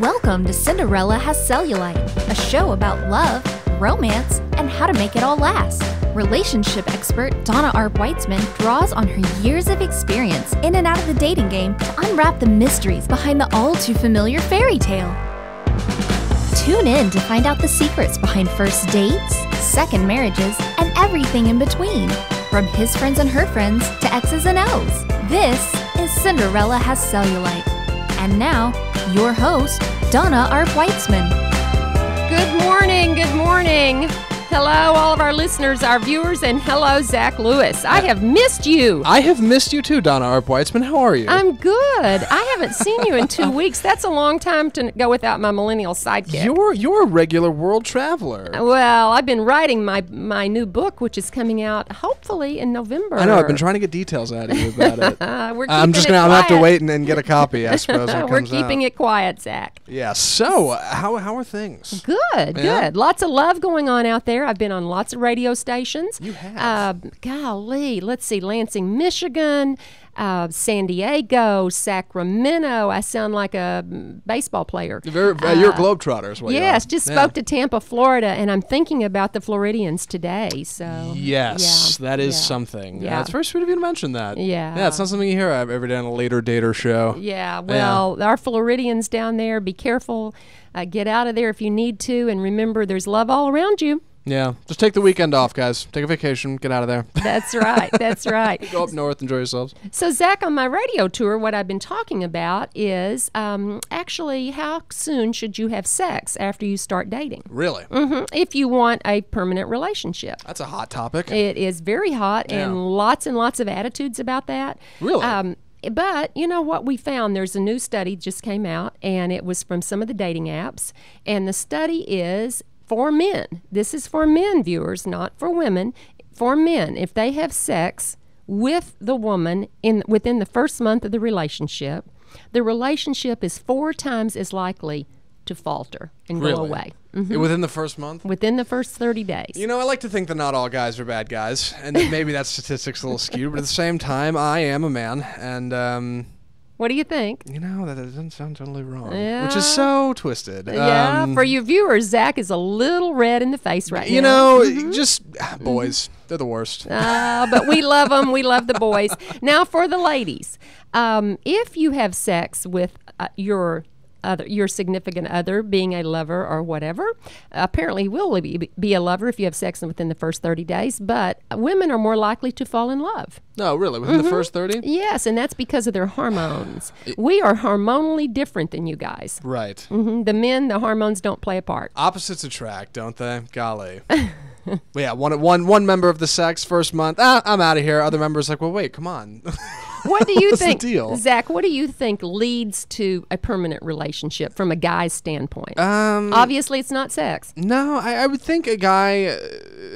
Welcome to Cinderella Has Cellulite, a show about love, romance, and how to make it all last. Relationship expert Donna Arp Weitzman draws on her years of experience in and out of the dating game to unwrap the mysteries behind the all too familiar fairy tale. Tune in to find out the secrets behind first dates, second marriages, and everything in between. From his friends and her friends to X's and O's. This is Cinderella Has Cellulite. And now, your host, Donna Arp Weitzman. Good morning. Good morning. Hello, all of our listeners, our viewers, and hello, Zach Lewis. I have missed you. I have missed you too, Donna Arp Weitzman. How are you? I'm good. I haven't seen you in two weeks. That's a long time to go without my millennial sidekick. You're you're a regular world traveler. well, I've been writing my my new book, which is coming out hopefully in November. I know. I've been trying to get details out of you about it. Uh, we're I'm just keeping gonna. I'm have to quiet. wait and, and get a copy. I suppose when it We're comes keeping out. it quiet, Zach. Yeah. So uh, how how are things? Good, Yeah? good. Lots of love going on out there. I've been on lots of radio stations. You have. Uh, golly, let's see, Lansing, Michigan, uh, San Diego, Sacramento. I sound like a baseball player. Very, uh, you're a globetrotter, is what you Yes, just Yeah. spoke to Tampa, Florida, and I'm thinking about the Floridians today. So Yes, yeah, that is yeah. something. Yeah. Uh, it's very sweet of you to mention that. Yeah. Yeah, it's not something you hear every day on a later dater show. Yeah, well, our Floridians down there, be careful. Uh, get out of there if you need to, and remember, there's love all around you. Yeah. Just take the weekend off, guys. Take a vacation. Get out of there. That's right. That's right. Go up north. Enjoy yourselves. So, Zach, on my radio tour, what I've been talking about is um, actually how soon should you have sex after you start dating? Really? hmm If you want a permanent relationship. That's a hot topic. It is very hot Yeah. and lots and lots of attitudes about that. Really? Um, but you know what we found? There's a new study just came out, and it was from some of the dating apps. And the study is for men. This is for men, viewers, not for women. For men, if they have sex with the woman in within the first month of the relationship, the relationship is four times as likely to falter and Really? go away Within the first month. within the first 30 days. You know, I like to think that not all guys are bad guys, and that maybe that statistic's a little skewed. But at the same time, I am a man, and um, what do you think? you know that doesn't sound totally wrong, which is so twisted. Yeah, Um, for you viewers, Zach is a little red in the face right you now. You know, just ah, boys, they're the worst. Uh, but we love them. We love the boys. Now, for the ladies, um, if you have sex with uh, your other, your significant other, being a lover or whatever, apparently will be, be a lover if you have sex within the first 30 days. But women are more likely to fall in love. No, really, within Mm-hmm. the first thirty. Yes, and that's because of their hormones. We are hormonally different than you guys. Right. hmm The men, the hormones don't play a part. Opposites attract, don't they? Golly. Well, yeah, one, one, one member of the sex first month. Ah, I'm out of here. Other members like, well, wait, come on. What do you What's the think, deal? Zach? What do you think leads to a permanent relationship from a guy's standpoint? um, Obviously, it's not sex. No, I, I would think a guy, uh,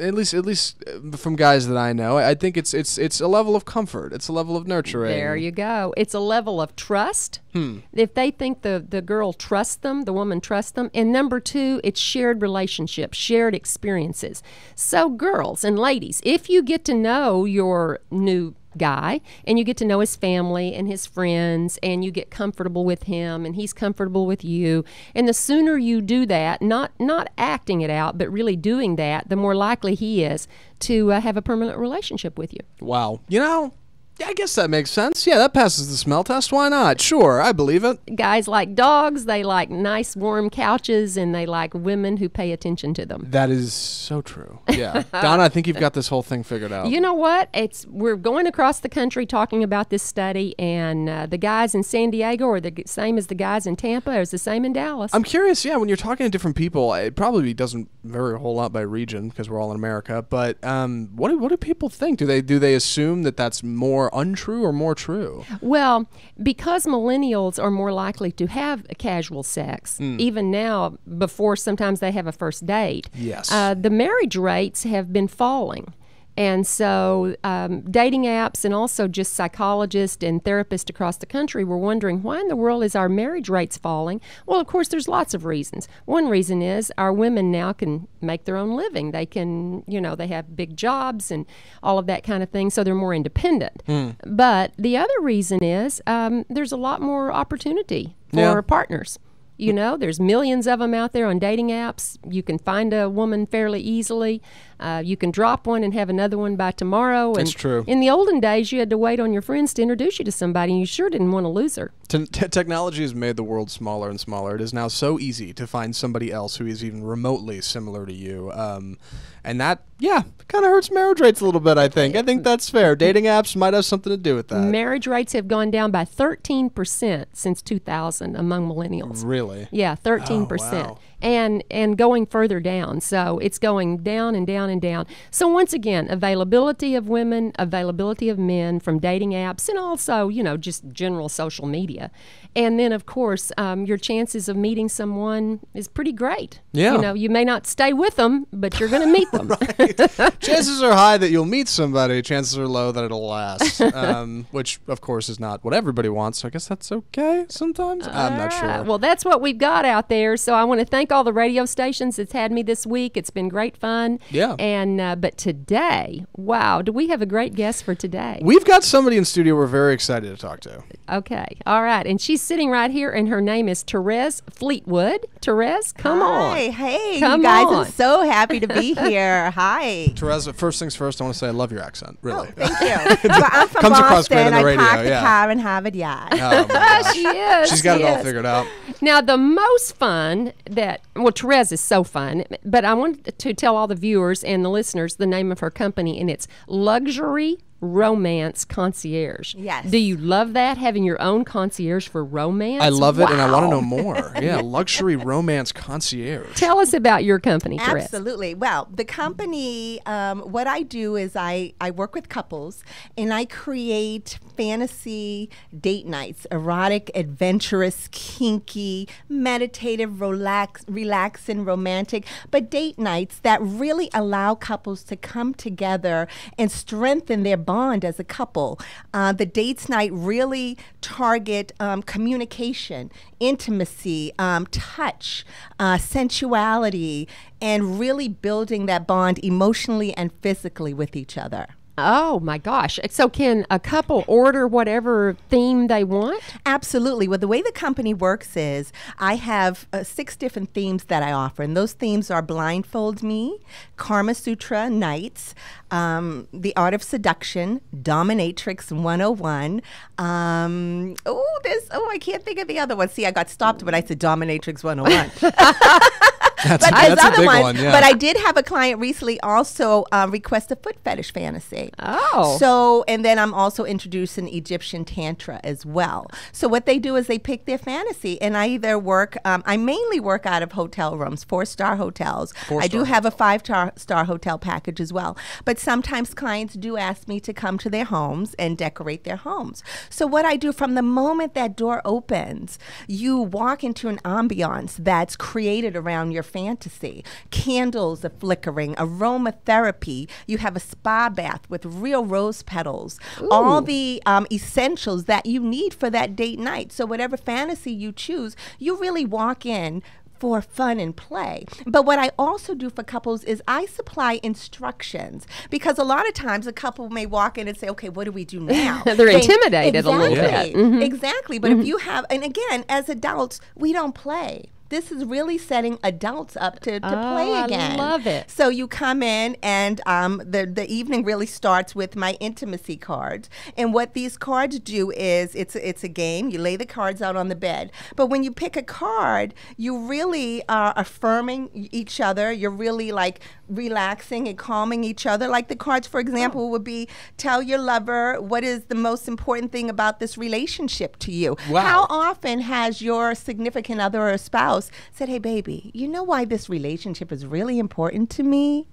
at least at least uh, from guys that I know, I I think it's it's it's a level of comfort. It's a level of nurturing. There you go. It's a level of trust. Hmm. If they think the, the girl trusts them, the woman trusts them. And number two, it's shared relationships, shared experiences. So, girls and ladies, if you get to know your new guy and you get to know his family and his friends and you get comfortable with him and he's comfortable with you and the sooner you do that not not acting it out but really doing that the more likely he is to uh, have a permanent relationship with you Wow. You know, yeah, I guess that makes sense. Yeah, that passes the smell test. Why not? Sure, I believe it. guys like dogs, they like nice warm couches, and they like women who pay attention to them. That is so true. Yeah, Donna, I think you've got this whole thing figured out. You know what? It's we're going across the country talking about this study, and uh, the guys in San Diego are the same as the guys in Tampa, or is the same in Dallas. I'm curious. Yeah, when you're talking to different people, it probably doesn't vary a whole lot by region because we're all in America. But um, what do, what do people think? Do they do they assume that that's more untrue or more true? Well, because millennials are more likely to have casual sex, Hmm. even now, before sometimes they have a first date, Yes. uh, the marriage rates have been falling. And so, um, dating apps and also just psychologists and therapists across the country were wondering why in the world is our marriage rates falling? Well, of course, there's lots of reasons. One reason is our women now can make their own living. They can, you know, they have big jobs and all of that kind of thing, so they're more independent. But the other reason is um, there's a lot more opportunity for Yeah. partners. You know, there's millions of them out there on dating apps. You can find a woman fairly easily. Uh, you can drop one and have another one by tomorrow. And That's true. In the olden days, you had to wait on your friends to introduce you to somebody, and you sure didn't want to lose her. Te- te- technology has made the world smaller and smaller. It is now so easy to find somebody else who is even remotely similar to you. Um, and that, yeah, kind of hurts marriage rates a little bit, I think. I think that's fair. Dating apps might have something to do with that. Marriage rates have gone down by 13% since 2000 among millennials. really? Yeah, 13%. wow. And and going further down. So it's going down and down and down. So once again, availability of women, availability of men from dating apps and also, you know, just general social media. And then of course, um, your chances of meeting someone is pretty great. Yeah. You know, you may not stay with them, but you're going to meet them. chances are high that you'll meet somebody. Chances are low that it'll last. um, which, of course, is not what everybody wants. So I guess that's okay sometimes. I'm not Ah, sure. Well, that's what we've got out there. So I want to thank all the radio stations that's had me this week. It's been great fun. Yeah. And uh, but today, wow, do we have a great guest for today? We've got somebody in studio we're very excited to talk to. Okay, all right, and she's sitting right here, and her name is Therez Fleetwood. Therez, come on. Hi, hey, Come you guys! on. I'm so happy to be here. Hi. Teresa, first things first, I want to say I love your accent. Really. Oh, thank you. well, I'm from Comes across great on Boston. the I radio, parked yeah. the car in Harvard Yard. Oh, my gosh. She is. She's got she it all is. figured out. Now, the most fun that, well, Therez is so fun, but I wanted to tell all the viewers and the listeners the name of her company, and it's Luxury Romance Concierge. Yes. Do you love that, having your own concierge for romance? I love it, and I want to know more. Yeah, luxury romance concierge. Tell us about your company, Therez. Absolutely. Well, the company, um, what I do is I, I work with couples and I create fantasy date nights, erotic, adventurous, kinky, meditative, relax, relaxing, romantic, but date nights that really allow couples to come together and strengthen their bond as a couple. Uh, the dates night really target um, communication, intimacy, um, touch, uh, sensuality, and really building that bond emotionally and physically with each other. Oh my gosh. So, can a couple order whatever theme they want? Absolutely. Well, the way the company works is I have uh, six different themes that I offer, and those themes are Blindfold Me, Kama Sutra Nights, um, The Art of Seduction, Dominatrix 101. Um, oh, there's, oh, I can't think of the other one. See, I got stopped when I said Dominatrix 101. That's, but a, that's a other big ones. one. Yeah. But I did have a client recently also uh, request a foot fetish fantasy. Oh. So, and then I'm also introducing Egyptian Tantra as well. So, what they do is they pick their fantasy, and I either work, um, I mainly work out of hotel rooms, four star hotels. I do Four-star have a five star star hotel package as well. But sometimes clients do ask me to come to their homes and decorate their homes. So, what I do from the moment that door opens, you walk into an ambiance that's created around your fantasy. Candles are flickering, aromatherapy. You have a spa bath with real rose petals. All the um, essentials that you need for that date night. So, whatever fantasy you choose, you really walk in for fun and play. But what I also do for couples is I supply instructions because a lot of times a couple may walk in and say, okay, what do we do now? They're intimidated a little bit. Exactly. Mhm. Exactly. But if you have, and again, as adults, we don't play. This is really setting adults up to, to play Oh, I again. love it. So you come in, and um, the the evening really starts with my intimacy cards. And what these cards do is it's it's a game. You lay the cards out on the bed, but when you pick a card, you really are affirming each other. You're really like relaxing and calming each other. Like the cards, for example, would be tell your lover what is the most important thing about this relationship to you. Wow. How often has your significant other or spouse said, Hey, baby, you know why this relationship is really important to me?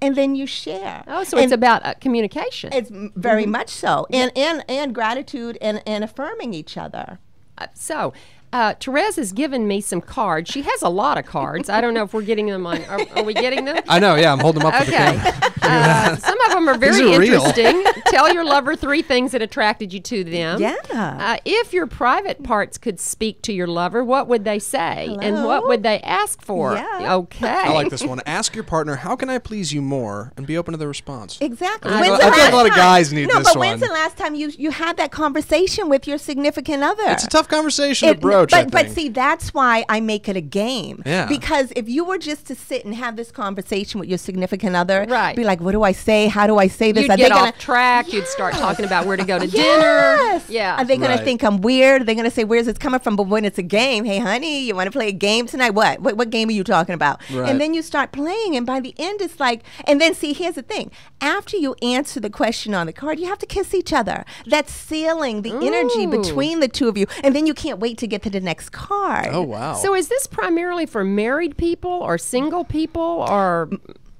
And then you share. Oh, so And it's about uh, communication. it's very much so. And, and, and gratitude and, and affirming each other. Uh, so, uh, Therez has given me some cards. She has a lot of cards. I don't know if we're getting them on. Are, are we getting them? I know. Yeah, I'm holding them up for the Okay. Uh, some of them are very are interesting. Tell your lover three things that attracted you to them. Yeah. Uh, if your private parts could speak to your lover, what would they say? And what would they ask for? Yeah. Okay. I like this one. Ask your partner, how can I please you more? And be open to the response. Exactly. I When's feel- the I feel like a lot of guys need no, this but when's the last time you you had that conversation with your significant other? It's a tough conversation It- to broach. Approach. I But but see, that's why I make it a game. Yeah. Because if you were just to sit and have this conversation with your significant other, Right. be like, what do I say? How do I say this? You'd Are get they gonna- off track. You'd start talking about where to go to dinner. Yes. Yeah. Are they going Right. to think I'm weird? Are They're going to say, "Where's this coming from?" But when it's a game, hey, honey, you want to play a game tonight? What? What, what game are you talking about? Right. And then you start playing, and by the end, it's like, and then see, here's the thing: after you answer the question on the card, you have to kiss each other. That's sealing the energy between the two of you, and then you can't wait to get to the next card. oh wow. So is this primarily for married people or single people or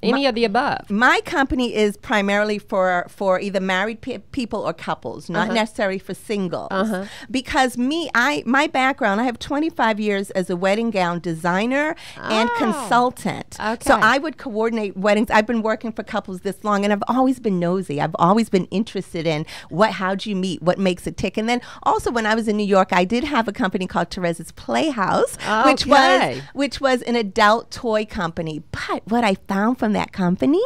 any of the above? My company is primarily for for either married pe- people or couples, not Uh-huh. necessarily for singles. Uh-huh. Because me, I my background, I have 25 years as a wedding gown designer and Oh. consultant. So I would coordinate weddings. I've been working for couples this long, and I've always been nosy. I've always been interested in what, how'd you meet, what makes it tick, and then also when I was in New York, I did have a company called Teresa's Playhouse, which was which was an adult toy company. But what I found from that company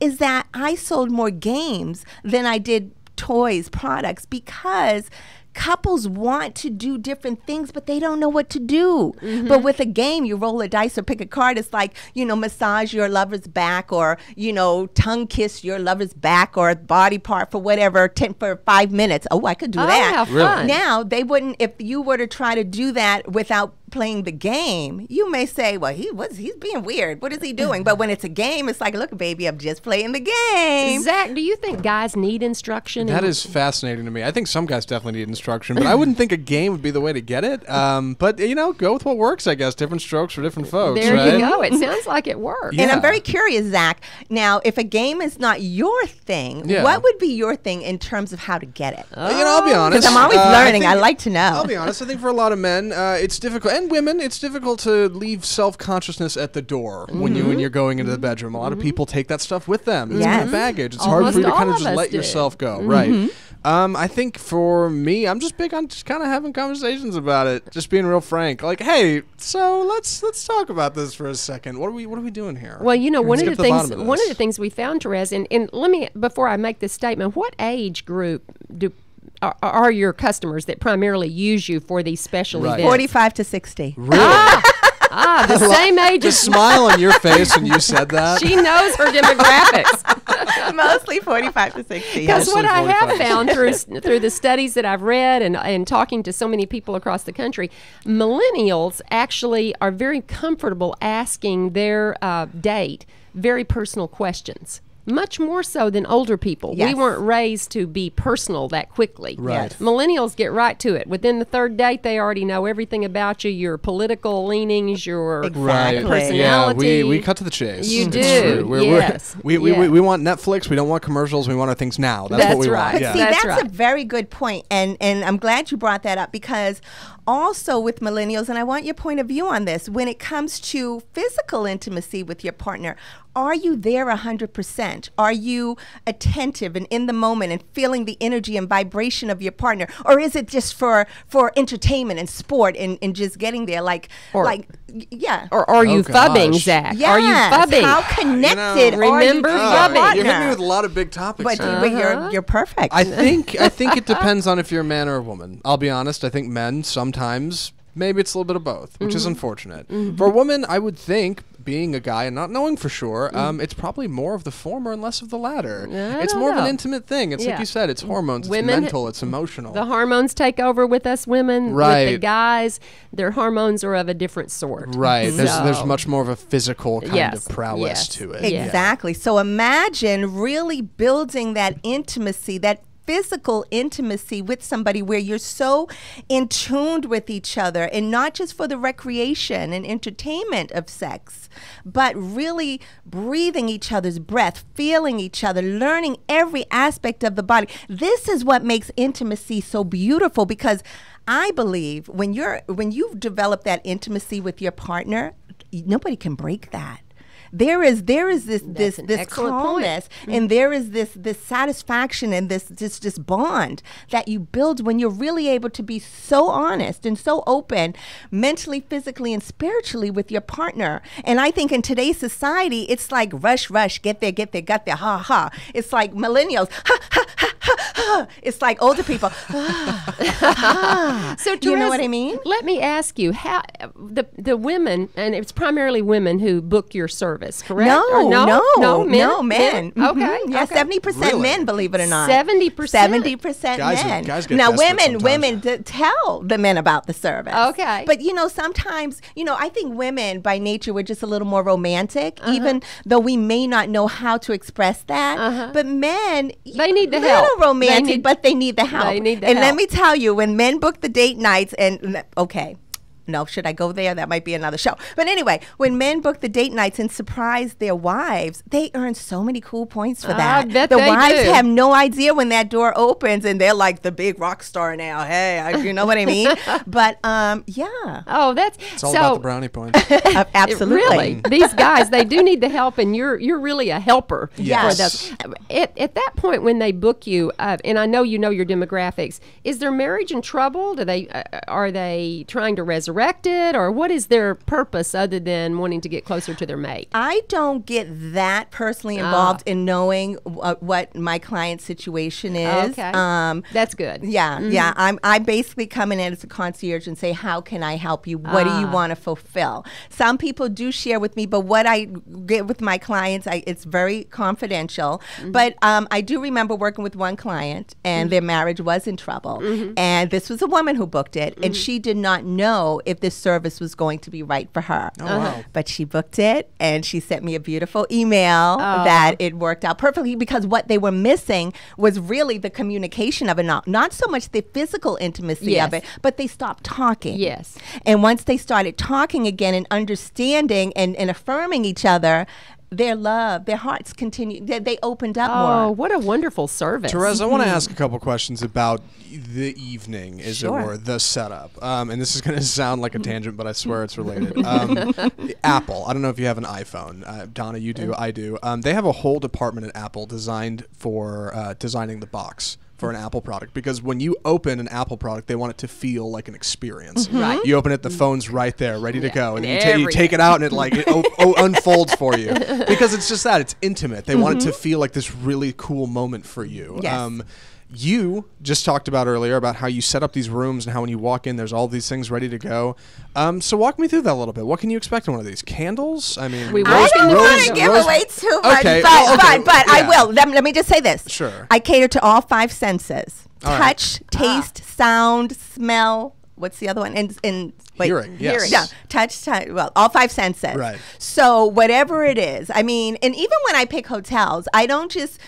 is that I sold more games than I did toys products because couples want to do different things but they don't know what to do mm-hmm. but with a game you roll a dice or pick a card it's like you know massage your lover's back or you know tongue kiss your lover's back or body part for whatever 10 for 5 minutes oh i could do Oh, that Really? fun. now they wouldn't if you were to try to do that without playing the game you may say well he was he's being weird what is he doing but when it's a game it's like look baby i'm just playing the game Zach, do you think guys need instruction? That in- is fascinating to me. I think some guys definitely need instruction, but I wouldn't think a game would be the way to get it. Um, but you know, go with what works. I guess different strokes for different folks. There right? you go. It sounds like it works. Yeah. And I'm very curious, Zach. Now, if a game is not your thing, Yeah. what would be your thing in terms of how to get it? But, you know, I'll be honest. Because I'm always uh, learning. I, think- like to know. I'll be honest. I think for a lot of men, uh, it's difficult, and women, it's difficult to leave self consciousness at the door when you Mm-hmm. when you're going into the bedroom. A lot of people take that stuff with them. It's kind of baggage. It's hard for you to Almost kind of just us let do. yourself go. Mm-hmm. Right. Um, I think for me, I'm just big on just kind of having conversations about it, just being real frank. Like, hey, so let's let's talk about this for a second. What are we What are we doing here? Well, you know, Let's one of get the to things bottom one of this. the things we found, Therez, and, and let me before I make this statement, what age group do are, are your customers that primarily use you for these special Right. events? 45 to 60. Really? Ah, the same age The as smile on your face when you said that. she knows her demographics. Mostly 45 to 60. Because what I have found through through the studies that I've read and and talking to so many people across the country, millennials actually are very comfortable asking their uh, date very personal questions. Much more so than older people. We weren't raised to be personal that quickly. Right. Yes. Millennials get right to it. Within the third date, they already know everything about you, your political leanings, your Right. Exactly. Yeah, personality. we, we cut to the chase. You It's do. true. We're, Yes. We're, we, we, Yeah. we, we want Netflix. We don't want commercials. We want our things now. That's, That's what we right. want. Yeah. See, That's that's, a very good point, and and I'm glad you brought that up because also with millennials, and I want your point of view on this. When it comes to physical intimacy with your partner, are you there hundred percent? Are you attentive and in the moment and feeling the energy and vibration of your partner, or is it just for for entertainment and sport and, and just getting there? Like Or- like yeah. Or are you Oh, phubbing, gosh. Are you phubbing? How connected are you remember to your Oh, phubbing. You're hitting me with a lot of big topics. but, here. but you're you're perfect. I think I think it depends on if you're a man or a woman. I'll be honest. I think men sometimes maybe it's a little bit of both, which Mm-hmm. is unfortunate. For a woman, I would think being a guy and not knowing for sure, um, it's probably more of the former and less of the latter. Mm. I it's don't more of an intimate thing. It's Yeah. like you said, it's hormones, Women- it's mental, it's emotional. The hormones take over with us women. With the Right. guys, their hormones are of a different sort. right. There's there's much more of a physical kind Yes, of prowess yes. to it. Yeah. Exactly. So imagine really building that intimacy, that physical intimacy with somebody where you're so in tuned with each other and not just for the recreation and entertainment of sex, but really breathing each other's breath, feeling each other, learning every aspect of the body. This is what makes intimacy so beautiful because I believe when you're when you've developed that intimacy with your partner, nobody can break that there is there is this this this excellent point. Mm-hmm. calmness and there is this this satisfaction and this this this bond that you build when you're really able to be so honest and so open mentally physically and spiritually with your partner and i think in today's society it's like rush rush get there get there get there ha ha it's like millennials ha ha ha ha, ha. it's like older people So do you know what I mean? Let me ask you how the the women, and it's primarily women who book your service, correct? No, Or no, no, no, men. no, men. Men? Okay, Mhm. yeah, okay. seventy percent Really? men. Believe it or not, 70%. seventy percent Guys- men. guys get now, women, sometimes. women d- tell the men about the service. Okay. but you know, sometimes you know, I think women by nature we're just a little more romantic, Uh-huh. even though we may not know how to express that. But men, They need the little help. They romantic, need- but they need the help. They need the and let me tell you, when men book the date nights, and okay. No, should I go there? That might be another show. But anyway, when men book the date nights and surprise their wives, they earn so many cool points for I that. bet the they wives do. have no idea when that door opens and they're like the big rock star now. Hey, I- you know what I mean? but um, yeah, Oh, that's It's all so. about the brownie points. uh, absolutely. Really, these guys they do need the help, and you're you're really a helper Yes. for them. At, at that point, when they book you, uh, and I know you know your demographics, is their marriage in trouble? Do they uh, are they trying to resurrect or what is their purpose other than wanting to get closer to their mate? I don't get that personally involved in knowing wh- what my client's situation is. Okay, Um, that's good. Yeah, Mm-hmm. yeah. I'm I basically come in as a concierge and say, how can I help you? What do Ah. you want to fulfill? Some people do share with me, but what I get with my clients, I, it's very confidential. Mm-hmm. But um, I do remember working with one client, and their marriage was in trouble. Mm-hmm. And this was a woman who booked it, and she did not know if this service was going to be right for her. Oh, wow. Uh-huh. But she booked it, and she sent me a beautiful email Oh. that it worked out perfectly because what they were missing was really the communication of it, not, not so much the physical intimacy Yes. of it, but they stopped talking. Yes. And once they started talking again and understanding and, and affirming each other, their love, their hearts continued, they, they opened up more. Oh, more. what a wonderful service! Therez, I want to ask a couple questions about the evening, as Sure. it were, the setup. Um, and this is going to sound like a tangent, but I swear it's related. Um, Apple. I don't know if you have an iPhone. Uh, Donna, you do. I do. Um, they have a whole department at Apple designed for uh, designing the box for an Apple product because when you open an Apple product, they want it to feel like an experience. Right. You open it, the phone's right there, ready to go, and you, ta- you take it out, and it like it o- o- unfolds for you because it's just that it's intimate. They want it to feel like this really cool moment for you. Yes. Um, you just talked about earlier about how you set up these rooms and how when you walk in, there's all these things ready to go. Um, so walk me through that a little bit. What can you expect in one of these? Candles? I mean, We rose- I don't the want to give rose- away too much, Okay, but, well, okay, but, but I will. Let, let me just say this. Sure. I cater to all five senses All right. touch, taste, sound, smell. What's the other one? And, and wait, Hearing, yes. Yeah, touch, touch. Well, all five senses. Right. So whatever it is, I mean, and even when I pick hotels, I don't just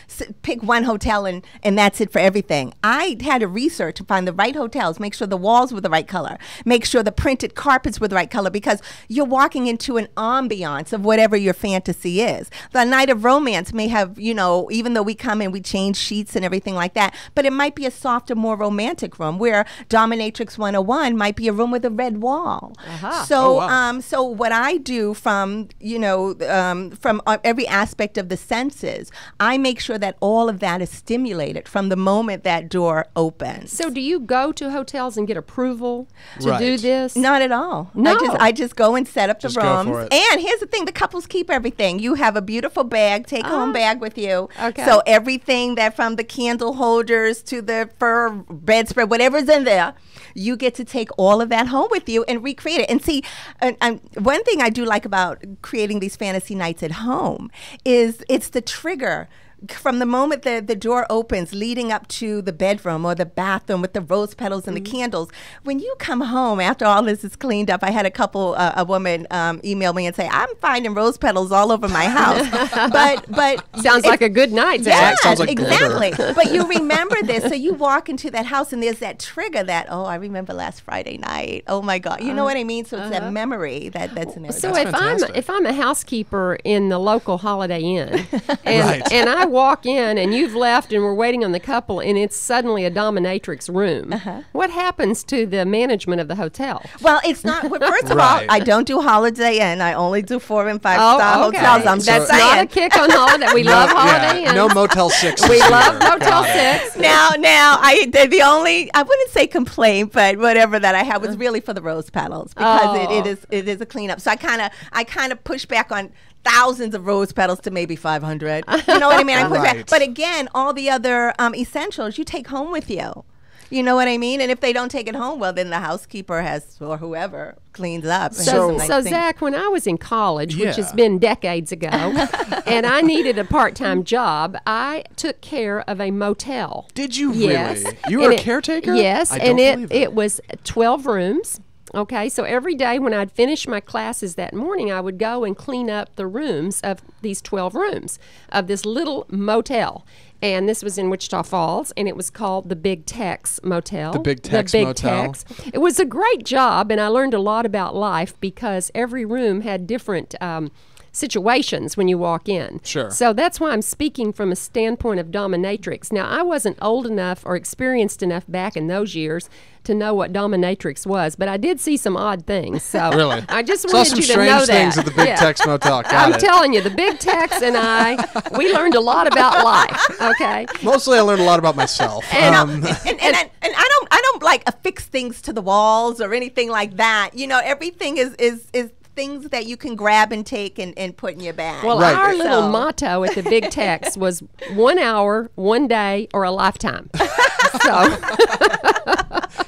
pick one hotel and and that's it for everything. I had to research to find the right hotels, make sure the walls were the right color, make sure the printed carpets were the right color, because you're walking into an ambiance of whatever your fantasy is. The night of romance may have, you know, even though we come and we change sheets and everything like that, but it might be a softer, more romantic room where Dominatrix 101 might be a room with a red wall. Aha. So, Oh, wow. um, so what I do from you know um, from uh, every aspect of the senses, I make sure that all of that is stimulated from the moment that door opens. So, do you go to hotels and get approval to do this? Not at all. I No. just I just go and set up the Just go rooms. for it. And here's the thing: the couples keep everything. You have a beautiful bag, take home Ah. bag with you. Okay. So everything that from the candle holders to the fur bedspread, whatever's in there, you get to take all of that home with you and recreate it. And see, and, and one thing I do like about creating these fantasy nights at home is it's the trigger from the moment that the door opens leading up to the bedroom or the bathroom with the rose petals and the candles when you come home after all this is cleaned up i had a couple uh, a woman um, email me and say i'm finding rose petals all over my house but but Sounds it- like a good night. Zach. Yes, sounds like exactly. but you remember this, so you walk into that house and there's that trigger that oh, I remember last Friday night. Oh my God, you know what I mean? So it's that memory that that's in there. So That's if I'm if I'm a housekeeper in the local Holiday Inn, and Right. and I walk in and you've left and we're waiting on the couple and it's suddenly a dominatrix room. Uh-huh. What happens to the management of the hotel? Well, it's not. well, First of Right. all, I don't do Holiday Inn. I only do four and five Oh, star okay. hotels. I'm That's just not a kick on holiday. We love Holiday yeah, Inn. no Motel Six. we love Motel Six. now, now, I the, the only I wouldn't say complaint, but whatever that I had was really for the rose petals because it, Oh. it is it is a cleanup. So I kind of I kind of push back on thousands of rose petals to maybe 500. You know what I mean? I push Right. back. But again, all the other um, essentials you take home with you. You know what I mean? And if they don't take it home, well, then the housekeeper has or whoever cleans up. So, nice so things. Zach, when I was in college, which has been decades ago, and I needed a part-time job, I took care of a motel. Did you Yes. really? You were And a it- caretaker? Yes, I and don't it believe it was 12 rooms. Okay, so every day when I'd finish my classes that morning, I would go and clean up the rooms of these 12 rooms of this little motel. And this was in Wichita Falls, and it was called the Big Tex Motel. The Big Tex the Motel. Tex. It was a great job, and I learned a lot about life because every room had different um, situations when you walk in. Sure. So that's why I'm speaking from a standpoint of dominatrix. Now, I wasn't old enough or experienced enough back in those years to know what dominatrix was, but I did see some odd things. So Really? I just Saw wanted some you to strange know things at the Big Yeah. Tex Motel. Got I'm it. telling you, the Big Tex and I, we learned a lot about life. Okay. Mostly, I learned a lot about myself. And, um, and, and, and, I, and I don't I don't like affix things to the walls or anything like that. You know, everything is is is things that you can grab and take and, and put in your bag. Well, Right. our little motto at the Big Tex was one hour, one day, or a lifetime. so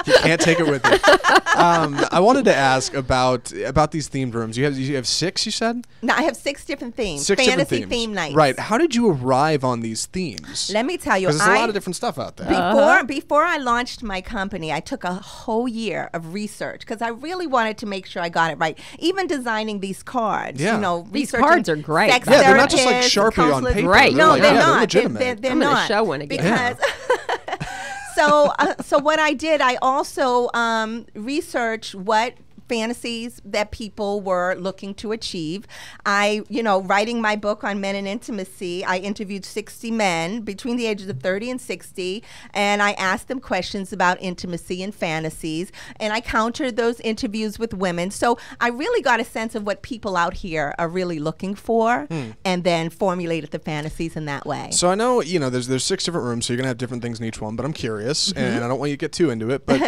you can't take it with you. Um, I wanted to ask about about these themed rooms. You have you have six. You said no. I have six different themes. six Fantasy different themes. theme nights. Right. How did you arrive on these themes? Let me tell you, Because there's a I- lot of different stuff out there. Before before I launched my company, I took a whole year of research because I really wanted to make sure I got it right. Even designing these cards, Yeah. you know, These cards are great. sex Yeah, they're not just like Sharpie on paper. Great. No, they're yeah, they're not. They're, legitimate. they're, they're I'm not. show one again. because. so, uh, so what I did, I also um, researched what fantasies that people were looking to achieve. I, you know, writing my book on men and intimacy, I interviewed 60 men between the ages of 30 and 60, and I asked them questions about intimacy and fantasies, and I countered those interviews with women. So I really got a sense of what people out here are really looking for, hmm. and then formulated the fantasies in that way. So I know you know there's there's six different rooms, so you're gonna have different things in each one. But I'm curious, mm-hmm. and I don't want you to get too into it. But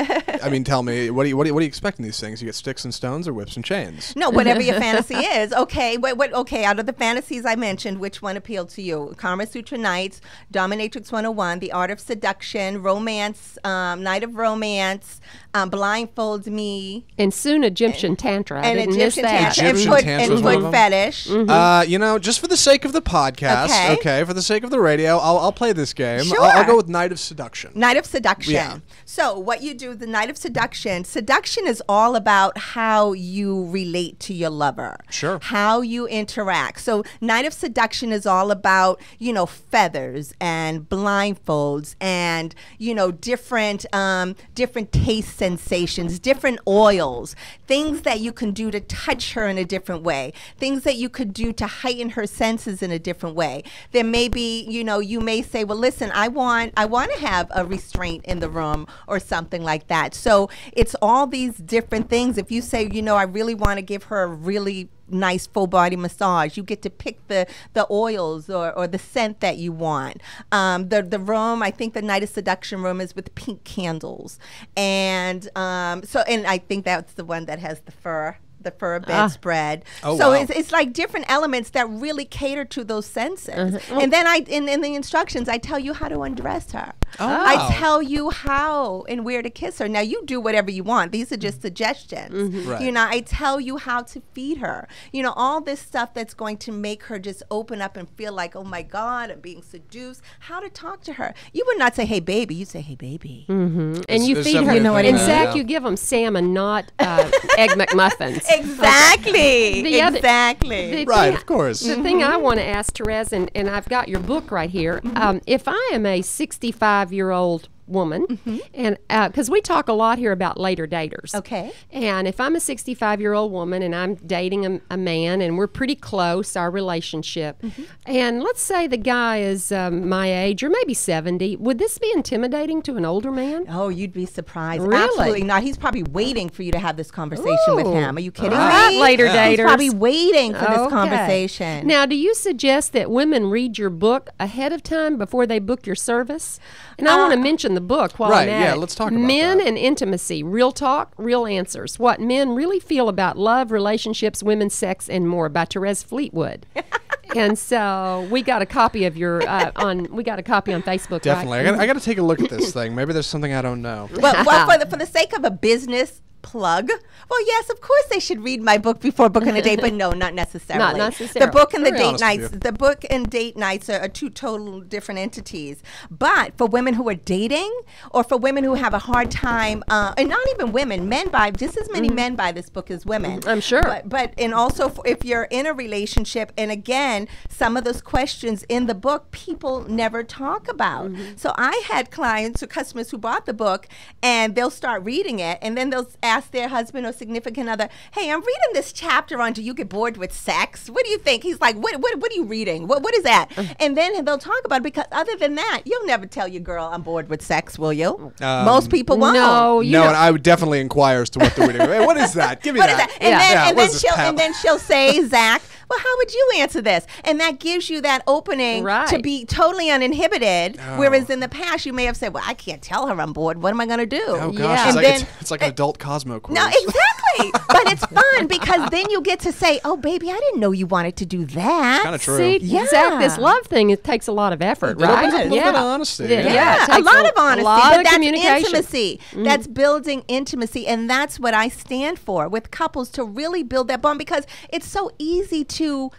I mean, tell me what do you what do you, what do you expect in these things? You get sticks and stones or whips and chains? No, whatever your fantasy is. Okay, what, what? Okay, out of the fantasies I mentioned, which one appealed to you? Kama Sutra Nights, Dominatrix 101, The Art of Seduction, Romance, um, Night of Romance, um, Blindfolds Me, and soon Egyptian tantra. I and didn't miss Egyptian that. Tantra, and Egyptian Foot, Tantra and was one of foot them? Fetish. Uh, you know, just for the sake of the podcast, Okay. okay, for the sake of the radio, I'll, I'll play this game. I'll, Sure. I'll go with Night of Seduction. Night of Seduction. Yeah. So, what you do, the Night of Seduction, seduction is all about how you relate to your lover. Sure. How you interact. So, Night of Seduction is all about, you know, feathers and blindfolds and, you know, different um, different taste sensations, different oils, things that you can do to touch her in a different way, things that you could do to heighten her senses in a different way. There may be, you know, you may say, well, listen, I want I want to have a restraint in the room or something like that. So it's all these different things. If you say, you know, I really want to give her a really nice full body massage. You get to pick the the oils or, or the scent that you want. Um, the the room, I think the night of seduction room is with pink candles, and um, so and I think that's the one that has the fur. The fur bedspread. Oh, so wow. it's, it's like different elements that really cater to those senses. Uh-huh. And then I in, in the instructions I tell you how to undress her. Oh. I tell you how and where to kiss her. Now you do whatever you want. These are just suggestions. Mm-hmm. Right. You know, I tell you how to feed her. You know, all this stuff that's going to make her just open up and feel like, oh my God, I'm being seduced. How to talk to her. You would not say, hey baby. You say, hey baby. and It's- you feed her. definitely a know what I and. Zach, Yeah. you give them salmon, not uh, egg McMuffins. Exactly. The other- exactly. The Right, thing- of course. The thing I want to ask Therez, and, and I've got your book right here. Um, if I am a 65 year old woman, and because we talk a lot here about later daters. Okay. And if I'm a 65 year old woman and I'm dating a, a man and we're pretty close, our relationship, Mm-hmm. and let's say the guy is um, my age or maybe 70, would this be intimidating to an older man? Oh, you'd be surprised. Really? Absolutely not. He's probably waiting for you to have this conversation with him. Are you kidding right, me? later He's daters. probably waiting for this conversation. Now, do you suggest that women read your book ahead of time before they book your service? And I want to mention the book while Right, I'm at yeah, it. let's talk about Men that. and intimacy, real talk, real answers. What men really feel about love, relationships, women, sex, and more by Therez Fleetwood. and so we got a copy of your uh, on. We got a copy on Facebook. Definitely. Right? I got, I got to take a look at this thing. Maybe there's something I don't know. well, well for, the, for the sake of a business plug, well, yes, of course they should read my book before booking a date, but no, not necessarily. Not necessarily. The book and the date nights, the book and date nights are, are two total different entities. But for women who are dating, or for women who have a hard time, uh, and not even women, men buy just as many men buy this book as women. I'm sure. But but and also for if you're in a relationship, and again, some of those questions in the book people never talk about. Mm-hmm. So I had clients or customers who bought the book, and they'll start reading it, and then they'll ask their husband or significant other, "Hey, I'm reading this chapter on Do you get bored with sex? What do you think?" He's like, "What what what are you reading? What what is that?" Uh-huh. And then they'll talk about it because other than that, you'll never tell your girl I'm bored with sex, will you? Um, Most people won't. no, you no, know- and I would definitely inquire as to what the reading. Hey, what is that? Give me What is that. that? And Yeah. then Yeah, and then she'll pal? and then she'll say, Zach, well, how would you answer this? And that gives you that opening to be totally uninhibited. Whereas in the past you may have said, Well, I can't tell her I'm bored. What am I gonna do? Oh gosh, Yeah. it's, And like, then- it's, it's like an adult Cosmo quiz. No, exactly. but it's fun because then you get to say, "Oh, baby, I didn't know you wanted to do that." Kind of true. See, Yeah. Zach, this love thing it takes a lot of effort, It right? opens a little bit of honesty, Yeah, yeah. yeah, a takes lot of honesty, a lot but of that's communication. Mm-hmm. intimacy. That's building intimacy, and that's what I stand for with couples to really build that bond because it's so easy to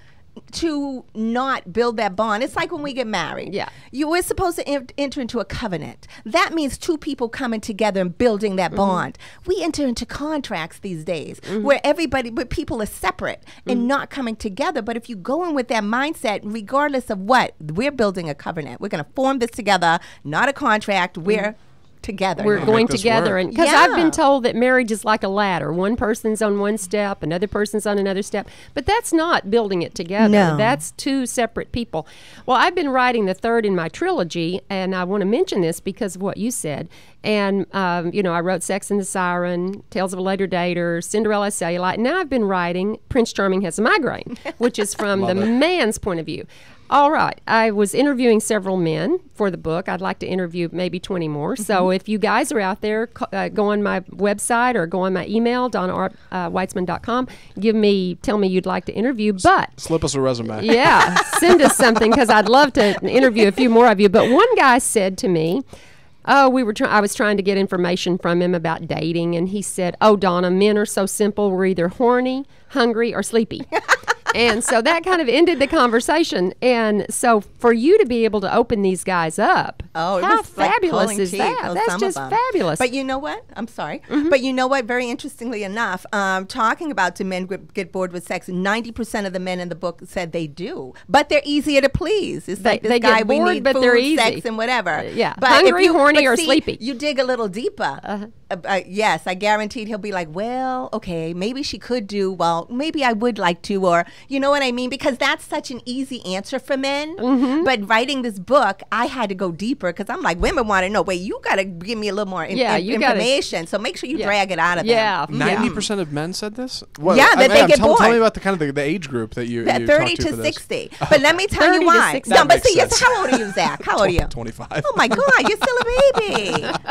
to not build that bond. It's like when we get married. Yeah. you we're supposed to en- enter into a covenant. That means two people coming together and building that mm-hmm. bond. We enter into contracts these days mm-hmm. where everybody, but people are separate and mm-hmm. not coming together. But if you go in with that mindset, regardless of what, we're building a covenant. We're going to form this together, not a contract. We're together. We're going together, work. and because I've been told that marriage is like a ladder. One person's on one step, another person's on another step, but that's not building it together. No. That's two separate people. Well, I've been writing the third in my trilogy, and I want to mention this because of what you said. And um, you know, I wrote *Sex and the Siren*, *Tales of a Later Dater*, *Cinderella Cellulite*. Now I've been writing *Prince Charming Has a Migraine*, which is from the man's point of view. All right. I was interviewing several men for the book. I'd like to interview maybe 20 more. So if you guys are out there, uh, go on my website or go on my email, donnaweitzman.com. Give me, tell me you'd like to interview. But Slip us a resume. yeah, send us something because I'd love to interview a few more of you. But one guy said to me, "Oh, we were. Try- I was trying to get information from him about dating, and he said, "Oh, Donna, men are so simple. We're either horny, hungry, or sleepy." and so that kind of ended the conversation. And so for you to be able to open these guys up, Oh, how was like fabulous is that? That's just fabulous. But you know what? I'm sorry. Mm-hmm. But you know what? Very interestingly enough, um, talking about do men get- get bored with sex, 90% of the men in the book said they do. But they're easier to please. It's They- like this they guy, we bored, need but food, they're easy. sex, and whatever. Uh, yeah. But Hungry, if you, horny, but or see, sleepy. You dig a little deeper. Uh, uh, yes, I guaranteed he'll be like, well, okay, maybe she could do, well, maybe I would like to, or you know what I mean? Because that's such an easy answer for men. Mm-hmm. But writing this book, I had to go deeper because I'm like, women want to know, wait, you got to give me a little more in- Yeah, in- you gotta- information. so make sure you Yeah. drag it out of yeah, them. Ninety yeah. percent of men said this. What, Yeah, I- that they man, get tell, tell me about the kind of the, the age group that you, That you 30 talked to for this. 60. But let me tell you why. No, but see, yes, how old are you, Zach? How old are you? Twenty-five. Oh my God, you're still a baby.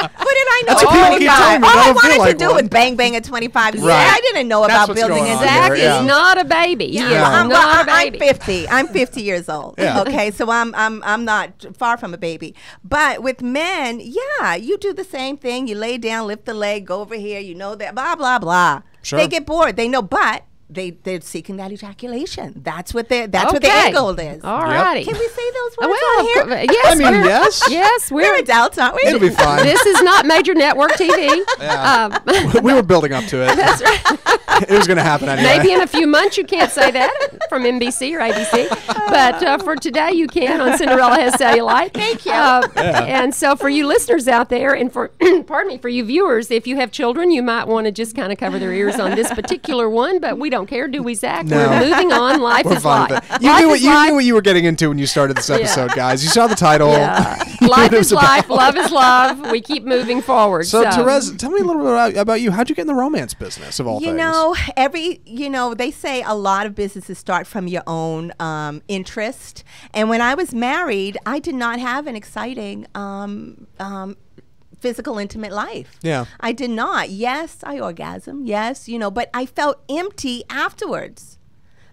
what did I know That's at what people keep 25? telling me, All I I wanted like to do one. was bang bang at 25. Yeah, Right. I didn't know That's about building going on in Zach here, is yeah. not a baby. He Yeah, I'm, not well, a I- I'm baby. 50. I'm 50 years old. Yeah. Okay, so I'm I'm I'm not far from a baby. But with men, yeah, you do the same thing. You lay down, lift the leg, go over here. You know that blah blah blah. Sure. They get bored. They know, but they they're seeking that ejaculation. That's what they that's what Okay. their end goal is. All righty. Can we say those words well, on here? of course- yes, I mean, we're- yes. yes, We're we're adults, aren't we? It'll be fine. this is not major network TV. Yeah. Um, we were building up to it. that's right. It was going to happen anyway. Maybe in a few months you can't say that from NBC or ABC, but uh, for today you can on Cinderella Has Cellulite. Thank you. Uh, And so for you listeners out there, and for pardon me, for you viewers, if you have children, you might want to just kind of cover their ears on this particular one. But we don't care, do we, Zach? No. We're moving on. Life We're is fine life. You Life knew what is you life. knew what you were getting into when you started this episode, guys. You saw the title. Yeah. You knew life what it is was about. life. Love is love. We keep moving forward. So, Therez, tell me a little bit about, about you. How'd you get in the romance business of all you things? know every you know they say a lot of businesses start from your own um, interest. And when i was married i did not have an exciting um, um, physical intimate life. Yeah. i did not. Yes i orgasm. Yes you know but i felt empty afterwards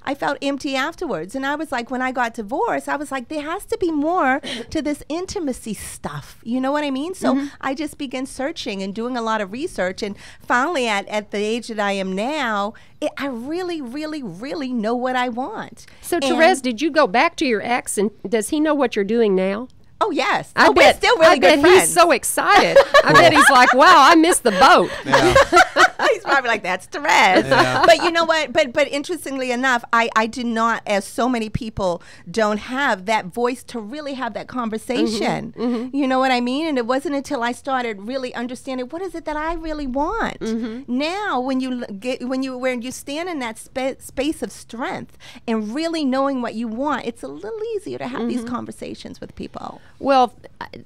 I felt empty afterwards. And I was like, when I got divorced, I was like, there has to be more to this intimacy stuff. You know what I mean? So mm-hmm. I just began searching and doing a lot of research. And finally, at, at the age that I am now, it, I really, really, really know what I want. So, And- Therez, did you go back to your ex, and does he know what you're doing now? Oh, yes. I oh, bet. we're still really I bet friends. he's so excited. I bet he's like, "Wow, I missed the boat." He's probably like, "That's Therez." But you know what? But but interestingly enough, I I do not, as so many people don't have that voice to really have that conversation. Mm-hmm, You know what I mean? And it wasn't until I started really understanding what is it that I really want. Mm-hmm. Now, when you get when you when you stand in that spa- space of strength and really knowing what you want, it's a little easier to have Mm-hmm. these conversations with people. Well,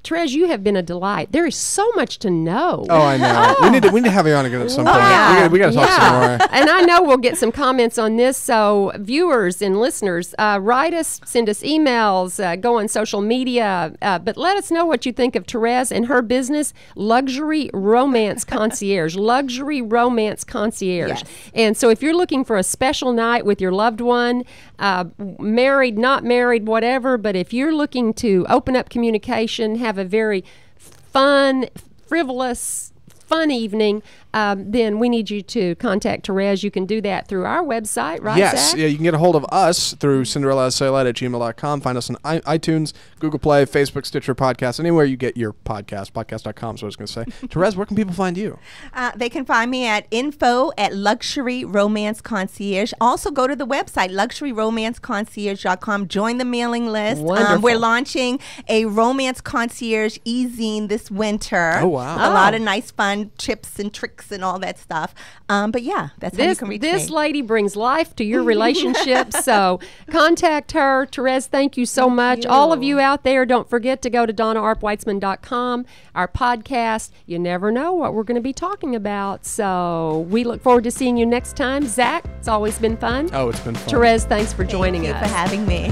Therez, you have been a delight. There is so much to know. Oh, I know. We need to we need to have you on again at some point. Yeah. We got to talk some more. and I know we'll get some comments on this. So, viewers and listeners, uh, write us, send us emails, uh, go on social media, uh, but let us know what you think of Therez and her business, Luxury Romance Concierge. Luxury Romance Concierge. Yes. And so, if you're looking for a special night with your loved one, uh, married, not married, whatever, but if you're looking to open up communication, have a very fun, frivolous, fun evening, um, then we need you to contact Therez. You can do that through our website, right? Yes, Zach? yeah, you can get a hold of us through Cinderella Cellulite at gmail.com. Find us on I- iTunes, Google Play, Facebook, Stitcher Podcast, anywhere you get your podcast. Podcast.com is what I was going to say. Therez, where can people find you? Uh, they can find me at info at luxury romance concierge. Also, go to the website luxury romance luxuryromanceconcierge.com. Join the mailing list. Um, Wonderful. we're launching a romance concierge e-zine this winter. Oh, wow. A lot of nice fun tips and tricks and all that stuff. Um, but yeah, that's how you This, can reach this me. lady brings life to your relationship. so contact her. Therez, thank you so much. All of you out there, don't forget to go to donnaarpweitzman.com, our podcast. You never know what we're going to be talking about. So we look forward to seeing you next time. Zach, it's always been fun. Oh, it's been fun. Therez, thanks for joining Thank you us. for having me.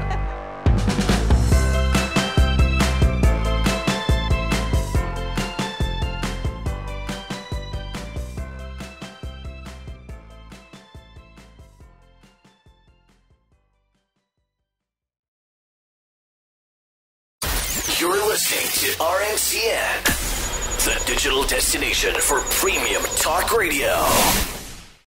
listening to RNCN, the digital destination for premium talk radio.